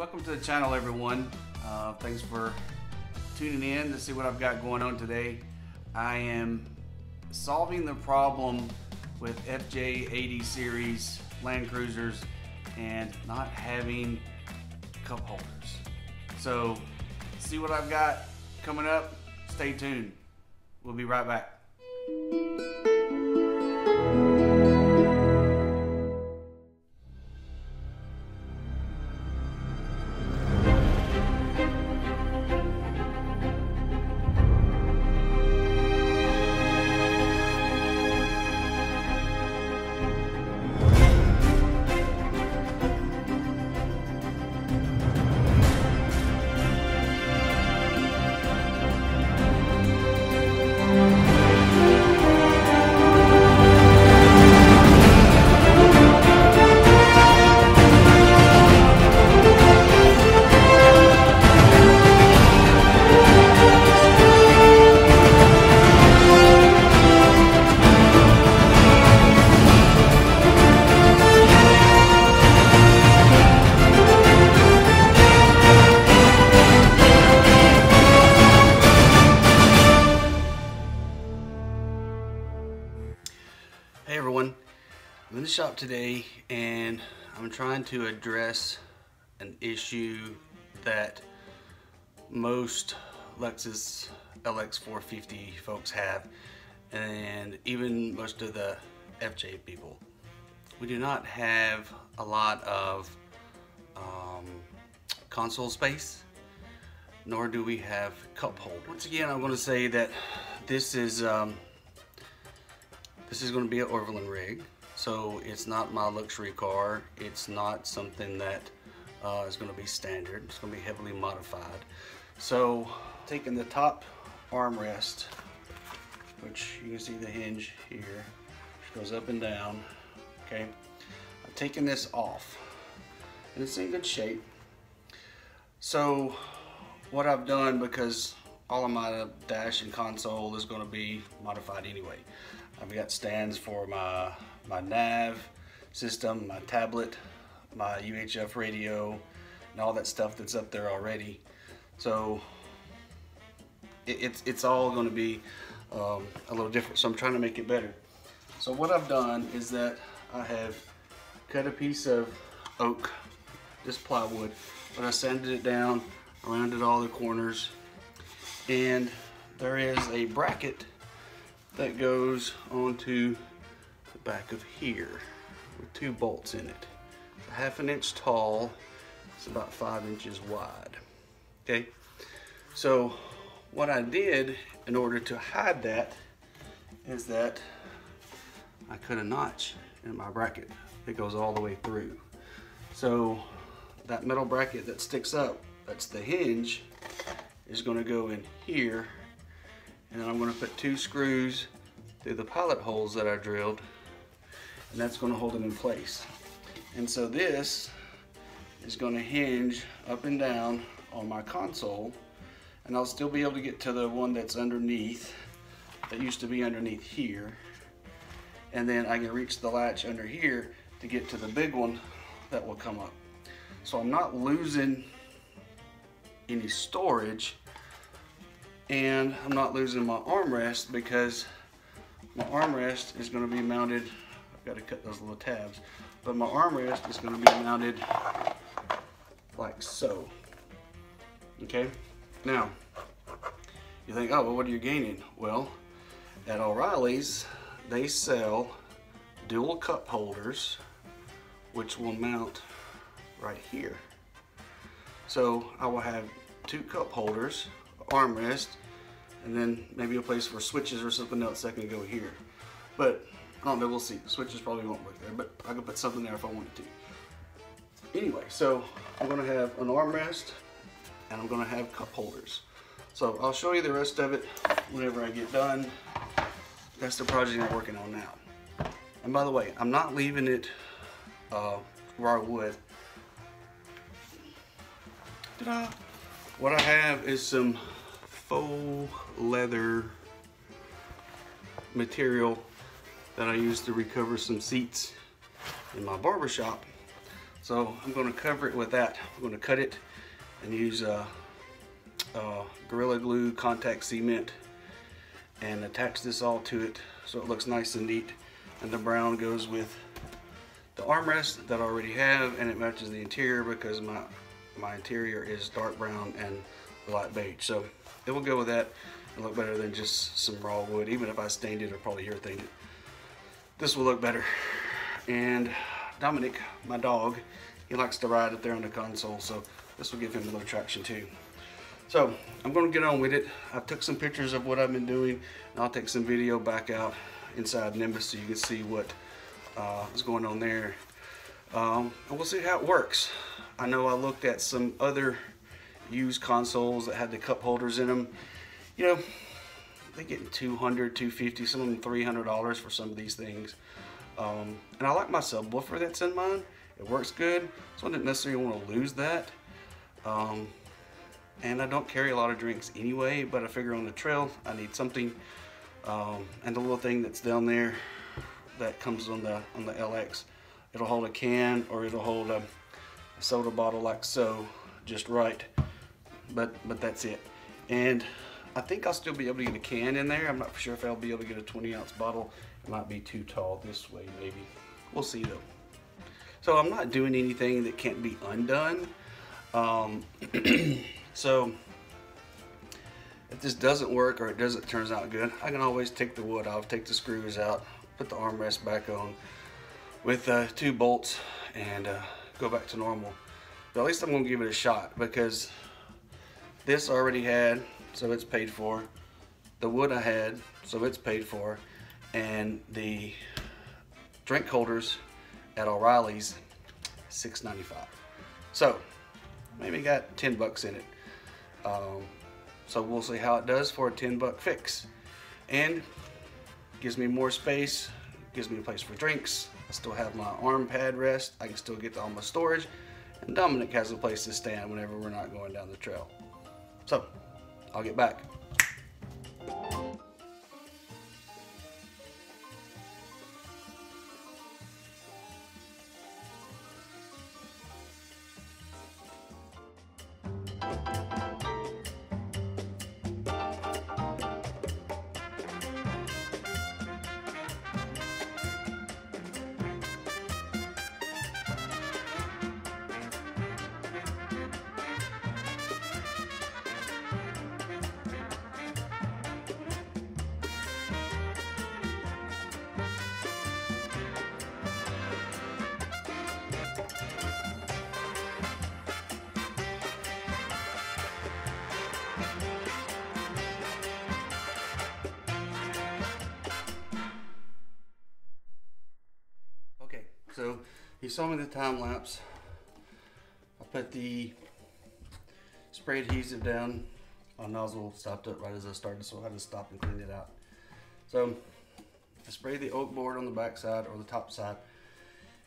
welcome to the channel, everyone. Uh, thanks for tuning in to see what I've got going on today. I am solving the problem with FJ80 series Land Cruisers and not having cup holders. So, see what I've got coming up. Stay tuned. We'll be right back. And I'm trying to address an issue that most Lexus LX450 folks have and even most of the FJ people. We do not have a lot of um, console space nor do we have cup holder. Once again I'm going to say that this is um, this is going to be an overland rig, so it's not my luxury car. It's not something that uh, is going to be standard. It's going to be heavily modified. So taking the top armrest, which you can see the hinge here, which goes up and down, okay? I'm taking this off, and it's in good shape. So what I've done, because all of my dash and console is going to be modified anyway. I've got stands for my, my nav system, my tablet, my UHF radio, and all that stuff that's up there already. So it, it's, it's all going to be um, a little different. So I'm trying to make it better. So what I've done is that I have cut a piece of oak, this plywood, but I sanded it down, rounded all the corners, and there is a bracket that goes onto the back of here with two bolts in it. It's a half an inch tall, it's about five inches wide. Okay, so what I did in order to hide that is that I cut a notch in my bracket. It goes all the way through. So that metal bracket that sticks up, that's the hinge, is gonna go in here and then I'm going to put two screws through the pilot holes that I drilled and that's going to hold it in place. And so this is going to hinge up and down on my console and I'll still be able to get to the one that's underneath that used to be underneath here and then I can reach the latch under here to get to the big one that will come up. So I'm not losing any storage and I'm not losing my armrest because my armrest is going to be mounted I've got to cut those little tabs but my armrest is going to be mounted like so okay? Now you think oh well what are you gaining? Well at O'Reilly's they sell dual cup holders which will mount right here. So I will have two cup holders armrest and then maybe a place for switches or something else that can go here. But I don't know, we'll see. The switches probably won't work there, but I could put something there if I wanted to. Anyway, so I'm gonna have an armrest and I'm gonna have cup holders. So I'll show you the rest of it whenever I get done. That's the project I'm working on now. And by the way, I'm not leaving it uh, where I would. What I have is some faux leather material that I use to recover some seats in my barber shop. So I'm going to cover it with that. I'm going to cut it and use uh, uh, Gorilla Glue contact cement and attach this all to it so it looks nice and neat. And the brown goes with the armrest that I already have and it matches the interior because my, my interior is dark brown and light beige. So it will go with that and look better than just some raw wood. Even if I stained it, it'll probably urethane it. This will look better. And Dominic, my dog, he likes to ride up there on the console, so this will give him a little traction too. So I'm gonna get on with it. I took some pictures of what I've been doing, and I'll take some video back out inside Nimbus so you can see what uh, is going on there. Um, and we'll see how it works. I know I looked at some other used consoles that had the cup holders in them. You know, they get 200, 250, some of them $300 for some of these things. Um, and I like my subwoofer that's in mine. It works good, so I didn't necessarily want to lose that. Um, and I don't carry a lot of drinks anyway, but I figure on the trail I need something. Um, and the little thing that's down there that comes on the on the LX, it'll hold a can or it'll hold a, a soda bottle like so, just right. But but that's it. And I think I'll still be able to get a can in there. I'm not sure if I'll be able to get a 20 ounce bottle. It might be too tall this way, maybe. We'll see though. So I'm not doing anything that can't be undone. Um, so if this doesn't work or it doesn't turns out good, I can always take the wood off, take the screws out, put the armrest back on with uh, two bolts and uh, go back to normal. But at least I'm gonna give it a shot because this already had, so it's paid for. The wood I had, so it's paid for. And the drink holders at O'Reilly's, $6.95. So maybe got 10 bucks in it. Um, so we'll see how it does for a 10 buck fix. And gives me more space, gives me a place for drinks. I still have my arm pad rest. I can still get to all my storage. And Dominic has a place to stand whenever we're not going down the trail. So, I'll get back. So you saw me the time lapse. I put the spray adhesive down. My nozzle stopped up right as I started, so I had to stop and clean it out. So I sprayed the oak board on the back side or the top side,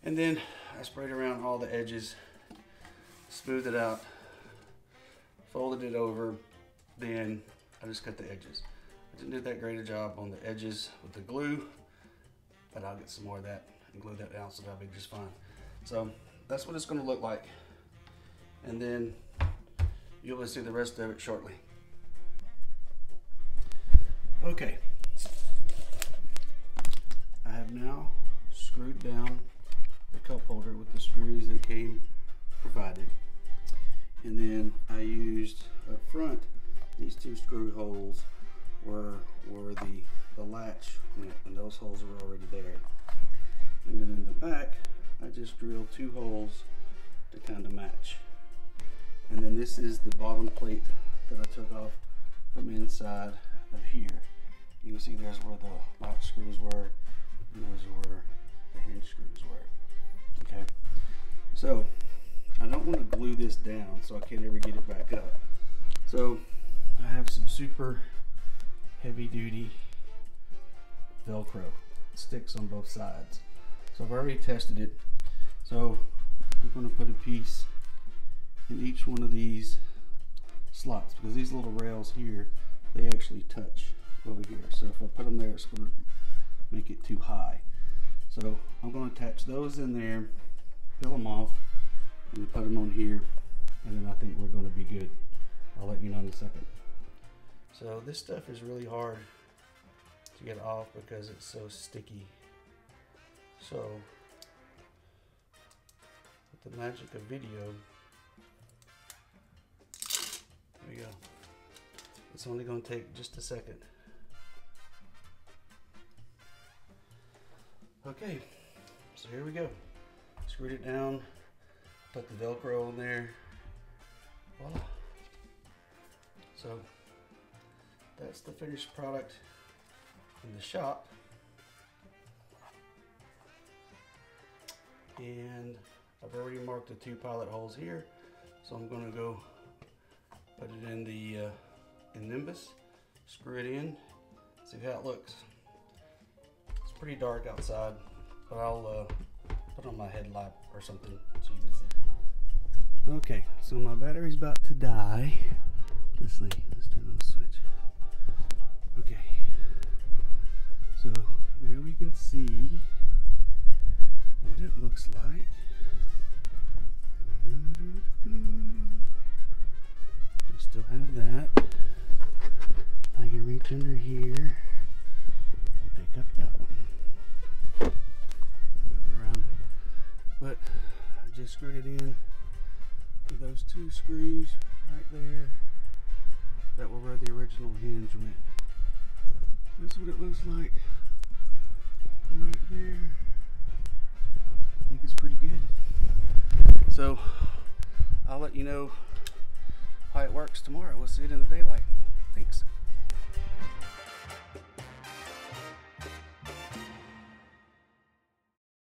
and then I sprayed around all the edges, smoothed it out, folded it over, then I just cut the edges. I didn't do that great a job on the edges with the glue, but I'll get some more of that and glue that down so that'll be just fine. So that's what it's gonna look like. And then you'll see the rest of it shortly. Okay. I have now screwed down the cup holder with the screws that came provided. And then I used up front these two screw holes were were the the latch and those holes were already there. And then in the back, I just drilled two holes to kind of match. And then this is the bottom plate that I took off from inside of here. You can see there's where the lock screws were, and those are where the hinge screws were. Okay, so I don't want to glue this down so I can't ever get it back up. So I have some super heavy duty Velcro. sticks on both sides. So I've already tested it. So I'm going to put a piece in each one of these slots because these little rails here, they actually touch over here. So if I put them there, it's going to make it too high. So I'm going to attach those in there, peel them off, and put them on here, and then I think we're going to be good. I'll let you know in a second. So this stuff is really hard to get off because it's so sticky. So with the magic of video, there we go. It's only going to take just a second. Okay, so here we go. Screwed it down, put the Velcro on there. Voila. So that's the finished product in the shop. And I've already marked the two pilot holes here. So I'm gonna go put it in the uh, in Nimbus, screw it in, see how it looks. It's pretty dark outside, but I'll uh, put on my headlight or something so you can see. Okay, so my battery's about to die. Let's see, let's turn on the switch. Okay, so there we can see what it looks like. I still have that. I can reach under here and pick up that one. Move around. But I just screwed it in with those two screws right there that were where the original hinge went. That's what it looks like right there. Think it's pretty good. So I'll let you know how it works tomorrow. We'll see it in the daylight. Thanks.